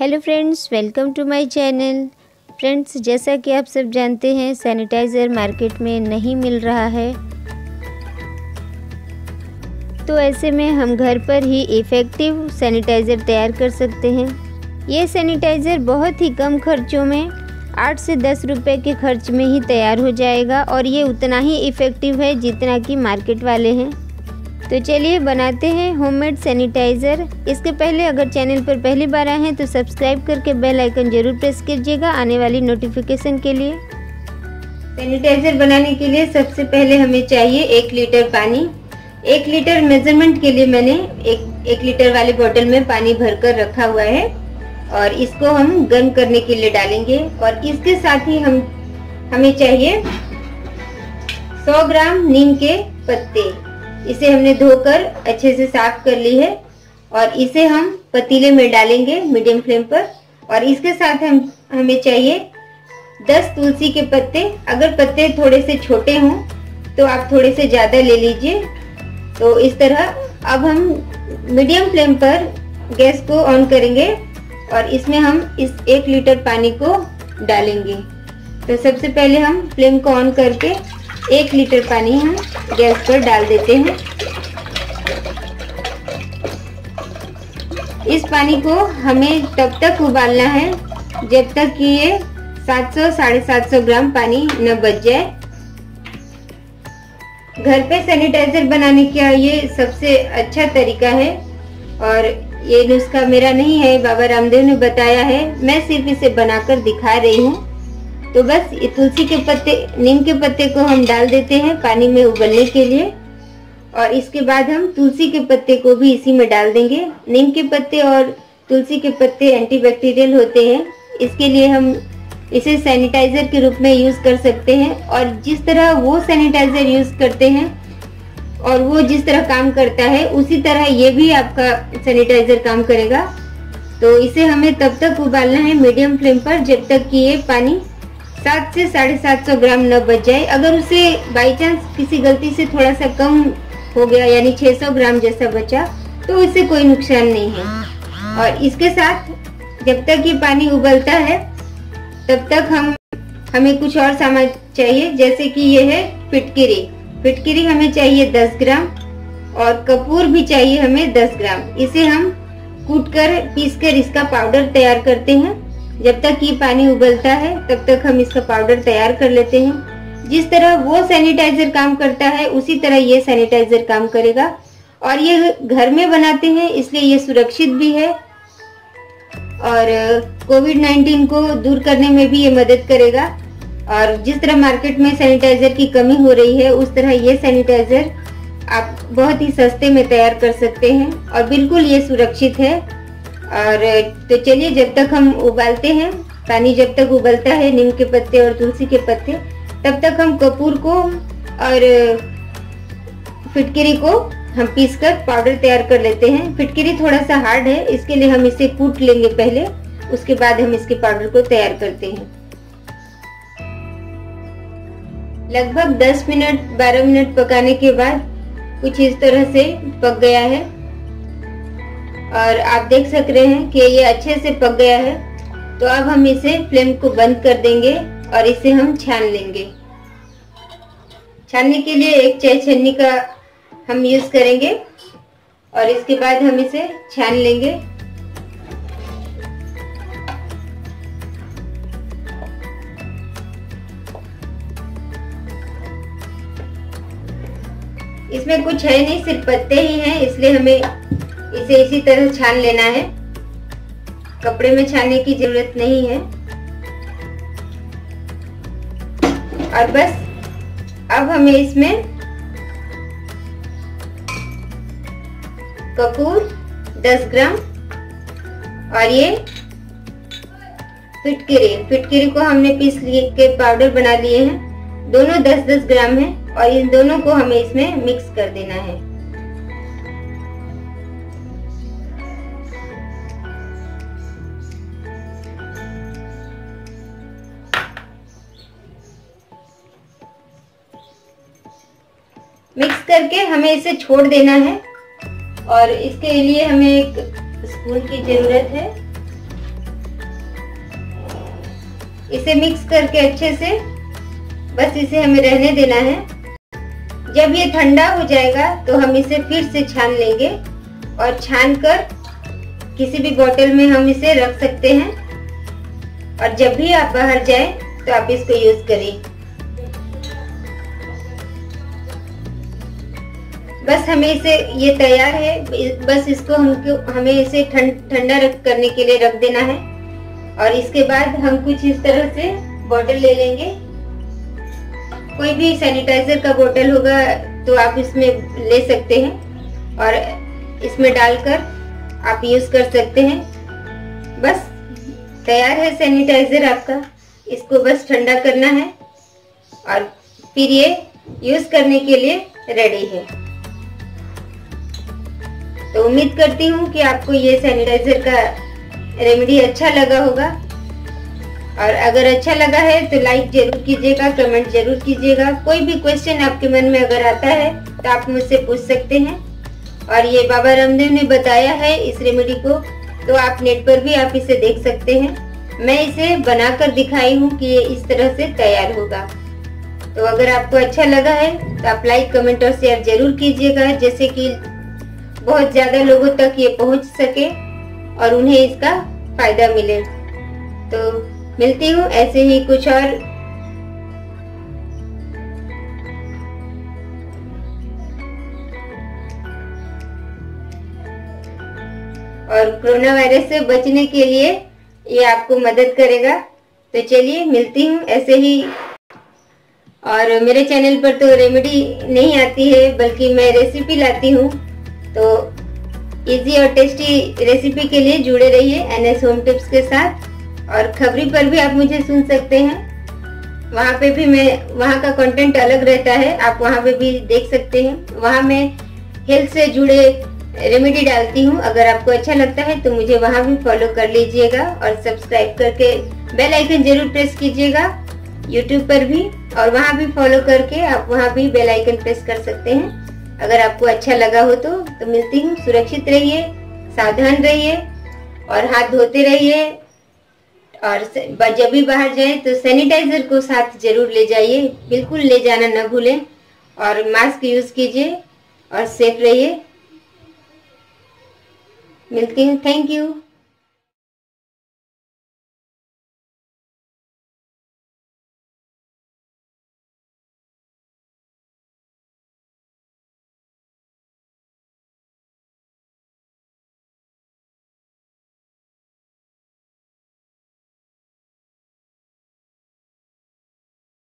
Hello friends, welcome to my channel. Friends, जैसा कि आप सब जानते हैं, सैनिटाइज़र मार्केट में नहीं मिल रहा है। तो ऐसे में हम घर पर ही इफ़ेक्टिव सैनिटाइज़र तैयार कर सकते हैं। ये सैनिटाइज़र बहुत ही कम खर्चों में, आठ से दस रुपए के खर्च में ही तैयार हो जाएगा और ये उतना ही इफ़ेक्टिव है जितना कि मार्केट वाले हैं। तो चलिए बनाते हैं होममेड सैनिटाइज़र इसके पहले अगर चैनल पर पहली बार आए हैं तो सब्सक्राइब करके बेल आइकन ज़रूर प्रेस कीजिएगा आने वाली नोटिफिकेशन के लिए। सैनिटाइज़र बनाने के लिए सबसे पहले हमें चाहिए एक लीटर पानी। एक लीटर मेज़रमेंट के लिए मैंने एक एक लीटर वाले बोतल में पानी भरकर रखा हुआ है और इसको हम गर्म करने के लिए डालेंगे और इसके साथ ही हम, हमें चाहिए 100 ग्राम नीम के पत्ते। इसे हमने धोकर अच्छे से साफ़ कर ली है और इसे हम पतीले में डालेंगे मीडियम फ्लेम पर। और इसके साथ हम, हमें चाहिए 10 तुलसी के पत्ते। अगर पत्ते थोड़े से छोटे हों तो आप थोड़े से ज़्यादा ले लीजिए। तो इस तरह अब हम मीडियम फ्लेम पर गैस को ऑन करेंगे और इसमें हम इस एक लीटर पानी को डालेंगे। तो सबसे पहले हम फ्लेम को ऑन करके एक लीटर पानी हम गैस पर डाल देते हैं। इस पानी को हमें तब तक उबालना है जब तक कि ये 700 साढ़े सात ग्राम पानी न बच जाए। घर पे सैनिटाइजर बनाने का ये सबसे अच्छा तरीका है और ये नुस्खा मेरा नहीं है, बाबा रामदेव ने बताया है। मैं सिर्फ़ इसे बनाकर दिखा रही हूँ। तो बस ये तुलसी के पत्ते, नीम के पत्ते को हम डाल देते हैं पानी में उबलने के लिए। और इसके बाद हम तुलसी के पत्ते को भी इसी में डाल देंगे। नीम के पत्ते और तुलसी के पत्ते एंटीबैक्टीरियल होते हैं। इसके लिए हम इसे सैनिटाइजर के रूप में यूज़ कर सकते हैं। और जिस तरह वो सैनिटाइजर यूज़ करते हैं और वो जिस तरह काम करता है, उसी तरह ये भी आपका सैनिटाइजर काम करेगा। तो इसे हमें तब तक उबालना है मीडियम फ्लेम पर जब तक कि ये पानी सात से साढ़े सात सौ ग्राम न बच जाए अगर उसे बाई चांस किसी गलती से थोड़ा सा कम हो गया, यानी 600 ग्राम जैसा बचा तो इससे कोई नुकसान नहीं है। और इसके साथ जब तक ये पानी उबलता है, तब तक हम, हमें कुछ और सामान चाहिए, जैसे कि ये है फिटकिरी। फिटकिरी हमें चाहिए 10 ग्राम और कपूर भी चाहिए हमें 10 ग्राम। इसे हम कूट कर पीस कर इसका पाउडर तैयार करते हैं। जब तक ये पानी उबलता है, तब तक हम इसका पाउडर तैयार कर लेते हैं। जिस तरह वो सैनिटाइजर काम करता है, उसी तरह ये सैनिटाइजर काम करेगा। और ये घर में बनाते हैं, इसलिए ये सुरक्षित भी है। और कोविड 19 को दूर करने में भी ये मदद करेगा। और जिस तरह मार्केट में सैनिटाइजर की कमी हो रही है, उस तरह ये सैनिटाइजर आप बहुत ही सस्ते में तैयार कर सकते हैं। और बिल्कुल ये सुरक्षित है। और तो चलिए, जब तक हम उबालते हैं, पानी जब तक उबलता है, नीम के पत्ते और तुलसी के पत्ते, तब तक हम कपूर को और फिटकरी को हम पीस कर पाउडर तैयार कर लेते हैं। फिटकरी थोड़ा सा हार्ड है, इसके लिए हम इसे कूट लेंगे पहले, उसके बाद हम इसके पाउडर को तैयार करते हैं। लगभग 10 मिनट 12 मिनट पकाने के बाद कुछ इस तरह से पक गया है। और आप देख सक रहे हैं कि ये अच्छे से पक गया है। तो अब हम इसे फ्लेम को बंद कर देंगे और इसे हम छान लेंगे। छानने के लिए एक चाय छन्नी का हम यूज़ करेंगे और इसके बाद हम इसे छान लेंगे। इसमें कुछ है नहीं, सिर्फ़ पत्ते ही हैं, इसलिए हमें इसे इसी तरह छान लेना है। कपड़े में छानने की ज़रूरत नहीं है। और बस, अब हमें इसमें कपूर 10 ग्राम और ये फिटकिरी। फिटकिरी को हमने पीस लिए के पाउडर बना लिए हैं। दोनों 10-10 ग्राम है और इन दोनों को हमें इसमें मिक्स कर देना है। करके हमें इसे छोड़ देना है। और इसके लिए हमें एक स्पून की ज़रूरत है। इसे मिक्स करके अच्छे से बस इसे हमें रहने देना है। जब ये ठंडा हो जाएगा तो हम इसे फिर से छान लेंगे और छान कर किसी भी बोतल में हम इसे रख सकते हैं। और जब भी आप बाहर जाए तो आप इसको यूज़ करें। बस हमें इसे, ये तैयार है। बस इसको हमको हमें इसे ठंडा रख, करने के लिए रख देना है। और इसके बाद हम कुछ इस तरह से बोतल ले लेंगे। कोई भी सैनिटाइजर का बोतल होगा तो आप इसमें ले सकते हैं। और इसमें डालकर आप यूज़ कर सकते हैं। बस, तैयार है सैनिटाइजर आपका। इसको बस ठंडा करना है। और फिर ये यूज़ करने के लिए रेडी है। तो उम्मीद करती हूँ कि आपको ये सैनिटाइजर का रेमेडी अच्छा लगा होगा। और अगर अच्छा लगा है तो लाइक ज़रूर कीजिएगा कमेंट ज़रूर कीजिएगा। कोई भी क्वेश्चन आपके मन में अगर आता है तो आप मुझसे पूछ सकते हैं। और ये बाबा रामदेव ने बताया है इस रेमेडी को तो आप नेट पर भी आप इसे देख सकते हैं। मैं इसे बनाकर दिखाई हूँ कि ये इस तरह से तैयार होगा। तो अगर आपको अच्छा लगा है तो आप लाइक कमेंट और शेयर ज़रूर कीजिएगा, जैसे कि बहुत ज़्यादा लोगों तक ये पहुँच सके और उन्हें इसका फ़ायदा मिले। तो मिलती हूँ, ऐसे ही कुछ और। और कोरोना वायरस से बचने के लिए ये आपको मदद करेगा। तो चलिए, मिलती हूँ, ऐसे ही। और मेरे चैनल पर तो रेमेडी नहीं आती है, बल्कि मैं रेसिपी लाती हूँ। तो इजी और टेस्टी रेसिपी के लिए जुड़े रहिए एन एस होम टिप्स के साथ। और खबरी पर भी आप मुझे सुन सकते हैं। वहाँ पे भी मैं, वहाँ का कंटेंट अलग रहता है। आप वहाँ पे भी देख सकते हैं। वहाँ मैं हेल्थ से जुड़े रेमेडी डालती हूँ। अगर आपको अच्छा लगता है तो मुझे वहाँ भी फॉलो कर लीजिएगा और सब्सक्राइब करके बेल आइकन ज़रूर प्रेस कीजिएगा। यूट्यूब पर भी और वहाँ भी फॉलो करके आप वहाँ भी बेल आइकन प्रेस कर सकते हैं। अगर आपको अच्छा लगा हो तो, तो मिलती हूँ सुरक्षित रहिए सावधान रहिए और हाथ धोते रहिए। और जब भी बाहर जाए तो सैनिटाइजर को साथ ज़रूर ले जाइए बिल्कुल ले जाना ना भूलें और मास्क यूज़ कीजिए और सेफ़ रहिए। मिलती हूँ थैंक यू